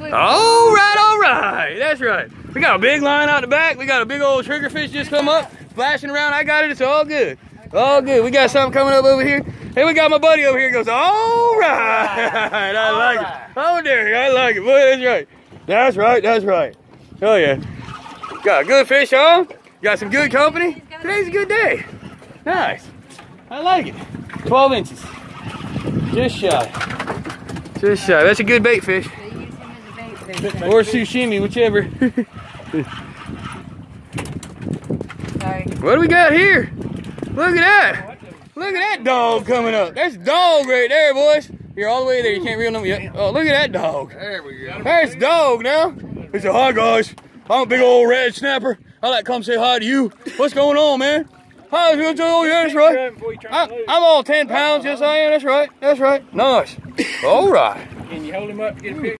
All right, all right. That's right. We got a big line out the back. We got a big old triggerfish just come up, flashing around. I got it. It's all good. All good. We got something coming up over here. Hey, we got my buddy over here. Goes, all right. I like it. Oh, Derek, I like it. Boy, that's right. That's right. That's right. Oh yeah. Got a good fish on. Got some good company. Today's a good day. Nice. I like it. 12 inches. Just shy. Just shy. That's a good bait fish. Or sushimi, whichever. Sorry. what do we got here? Look at that. Look at that dog coming up. That's dog right there, boys. You're all the way there. You can't reel them yet. Oh, look at that dog. There we go. There's dog now. He said, hi guys. I'm a big old red snapper. I like to come say hi to you. What's going on, man? Hi, oh yeah, that's right. I, I'm all 10 pounds, yes I am, that's right. That's right. Nice. All right. Can you hold him up to get a picture?